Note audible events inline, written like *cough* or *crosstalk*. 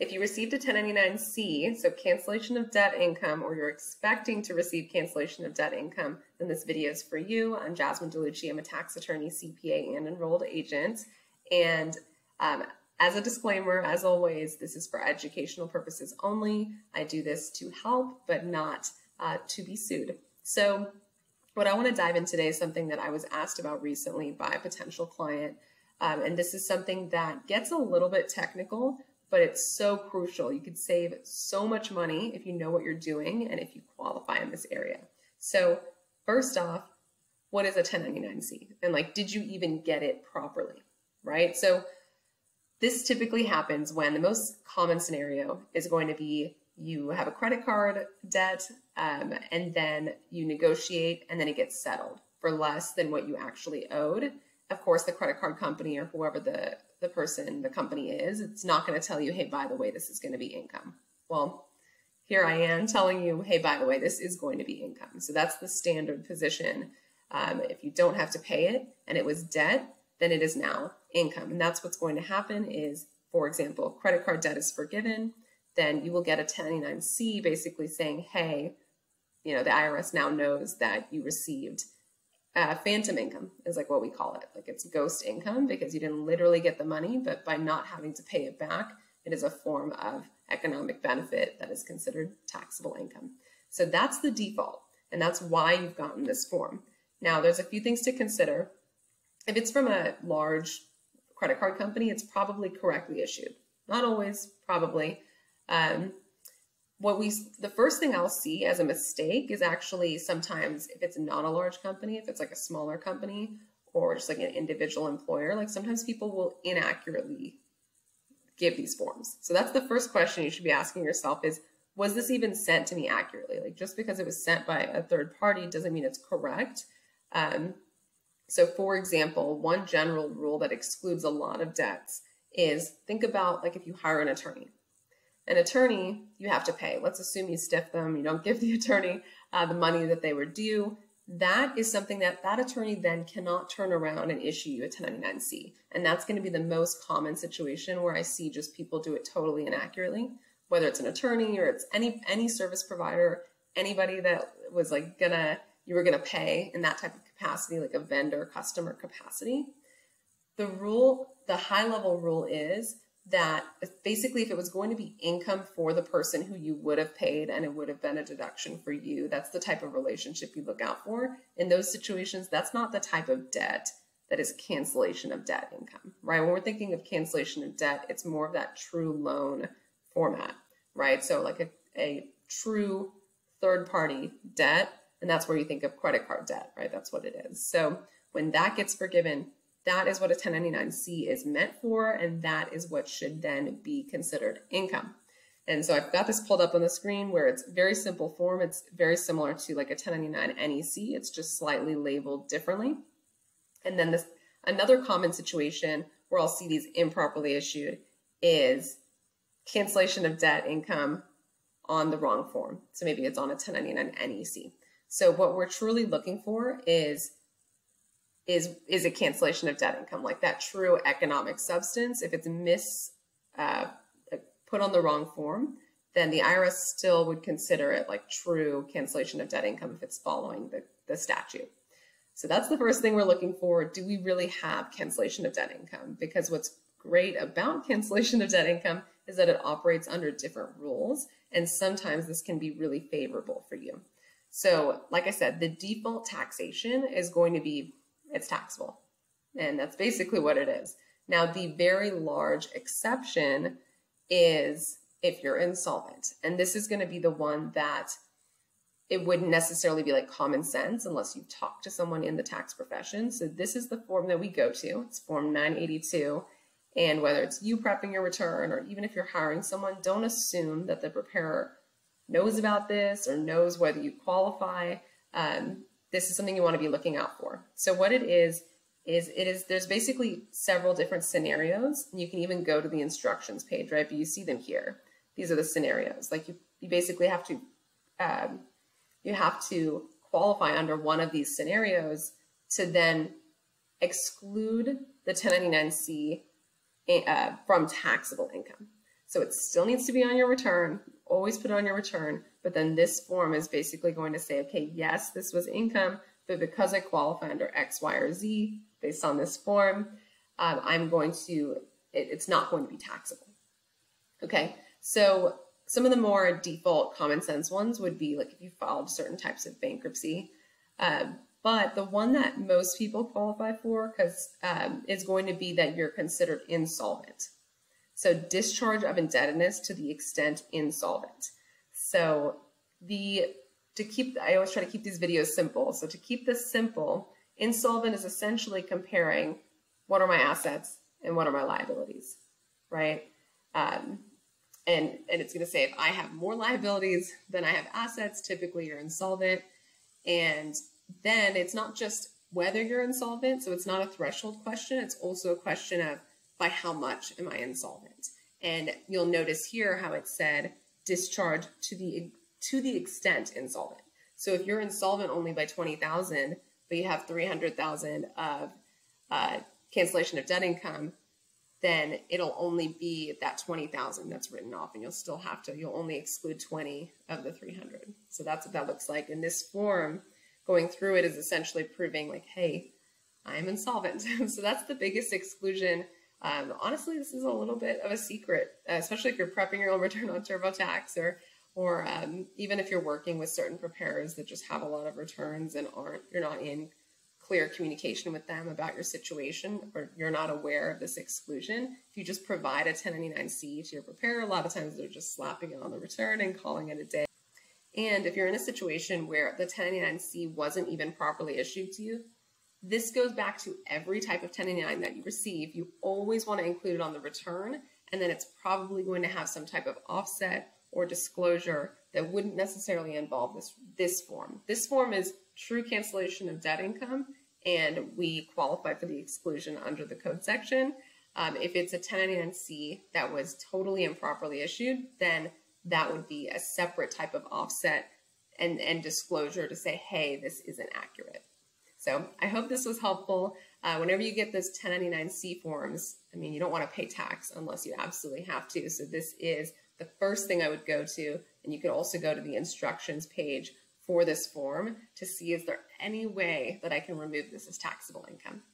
if you received a 1099-C, so cancellation of debt income, or you're expecting to receive cancellation of debt income, then this video is for you. I'm Jasmine DiLucci. I'm a tax attorney, CPA, and enrolled agent. And um, as a disclaimer, as always, this is for educational purposes only. I do this to help, but not uh, to be sued. So what I want to dive in today is something that I was asked about recently by a potential client. Um, and this is something that gets a little bit technical, but it's so crucial. You could save so much money if you know what you're doing and if you qualify in this area. So, first off, what is a 1099C? And like, did you even get it properly? Right? So, this typically happens when the most common scenario is going to be you have a credit card debt um, and then you negotiate and then it gets settled for less than what you actually owed. Of course, the credit card company or whoever the the person, the company is, it's not going to tell you, hey, by the way, this is going to be income. Well, here I am telling you, hey, by the way, this is going to be income. So that's the standard position. Um, if you don't have to pay it and it was debt, then it is now income. And that's what's going to happen is, for example, credit card debt is forgiven, then you will get a 1099-C basically saying, hey, you know, the IRS now knows that you received uh, phantom income is like what we call it. Like it's ghost income because you didn't literally get the money, but by not having to pay it back, it is a form of economic benefit that is considered taxable income. So that's the default, and that's why you've gotten this form. Now, there's a few things to consider. If it's from a large credit card company, it's probably correctly issued. Not always, probably. Um, what we the first thing I'll see as a mistake is actually sometimes if it's not a large company, if it's like a smaller company or just like an individual employer, like sometimes people will inaccurately give these forms. So that's the first question you should be asking yourself is was this even sent to me accurately? Like just because it was sent by a third party doesn't mean it's correct. Um, so for example, one general rule that excludes a lot of debts is think about like if you hire an attorney, an attorney, you have to pay. Let's assume you stiff them, you don't give the attorney uh, the money that they were due. That is something that that attorney then cannot turn around and issue you a 1099-C. And that's going to be the most common situation where I see just people do it totally inaccurately, whether it's an attorney or it's any any service provider, anybody that was like gonna you were gonna pay in that type of capacity, like a vendor customer capacity. The rule, the high level rule is that basically if it was going to be income for the person who you would have paid and it would have been a deduction for you that's the type of relationship you look out for. In those situations that's not the type of debt that is cancellation of debt income right? When we're thinking of cancellation of debt it's more of that true loan format right? So like a, a true third party debt and that's where you think of credit card debt right? That's what it is. So when that gets forgiven that is what a 1099-C is meant for, and that is what should then be considered income. And so I've got this pulled up on the screen where it's very simple form. It's very similar to like a 1099 NEC. It's just slightly labeled differently. And then this another common situation where I'll see these improperly issued is cancellation of debt income on the wrong form. So maybe it's on a 1099 NEC. So what we're truly looking for is is is a cancellation of debt income, like that true economic substance. If it's mis uh, put on the wrong form, then the IRS still would consider it like true cancellation of debt income if it's following the, the statute. So that's the first thing we're looking for. Do we really have cancellation of debt income? Because what's great about *laughs* cancellation of debt income is that it operates under different rules, and sometimes this can be really favorable for you. So, like I said, the default taxation is going to be it's taxable. And that's basically what it is. Now, the very large exception is if you're insolvent. And this is going to be the one that it wouldn't necessarily be like common sense unless you talk to someone in the tax profession. So this is the form that we go to. It's form 982. And whether it's you prepping your return or even if you're hiring someone, don't assume that the preparer knows about this or knows whether you qualify. Um, this is something you want to be looking out for. So what it is, is it is there's basically several different scenarios. You can even go to the instructions page, right? But you see them here. These are the scenarios. Like you, you basically have to um, you have to qualify under one of these scenarios to then exclude the 1099-C uh, from taxable income. So it still needs to be on your return. Always put on your return. But then this form is basically going to say, okay, yes, this was income, but because I qualify under X, Y, or Z based on this form, um, I'm going to, it, it's not going to be taxable. Okay, so some of the more default common sense ones would be like if you filed certain types of bankruptcy. Um, but the one that most people qualify for because um, is going to be that you're considered insolvent. So discharge of indebtedness to the extent insolvent. So the to keep I always try to keep these videos simple. So to keep this simple, insolvent is essentially comparing what are my assets and what are my liabilities, right? Um, and and it's going to say if I have more liabilities than I have assets, typically you're insolvent. And then it's not just whether you're insolvent, so it's not a threshold question. It's also a question of by how much am I insolvent? And you'll notice here how it said discharge to the to the extent insolvent. So if you're insolvent only by 20,000, but you have 300,000 of uh, cancellation of debt income, then it'll only be that 20,000 that's written off and you'll still have to, you'll only exclude 20 of the 300. So that's what that looks like. In this form, going through it is essentially proving like, hey, I'm insolvent. *laughs* so that's the biggest exclusion. Um, honestly, this is a little bit of a secret, especially if you're prepping your own *laughs* return on TurboTax or or um, even if you're working with certain preparers that just have a lot of returns and aren't, you're not in clear communication with them about your situation or you're not aware of this exclusion, if you just provide a 1099-C to your preparer, a lot of times they're just slapping it on the return and calling it a day. And if you're in a situation where the 1099-C wasn't even properly issued to you, this goes back to every type of 1099 that you receive. You always want to include it on the return, and then it's probably going to have some type of offset or disclosure that wouldn't necessarily involve this, this form. This form is true cancellation of debt income, and we qualify for the exclusion under the code section. Um, if it's a 1099-C that was totally improperly issued, then that would be a separate type of offset and, and disclosure to say, hey, this isn't accurate. So I hope this was helpful. Uh, whenever you get those 1099-C forms, I mean, you don't want to pay tax unless you absolutely have to. So this is the first thing I would go to. And you can also go to the instructions page for this form to see is there any way that I can remove this as taxable income.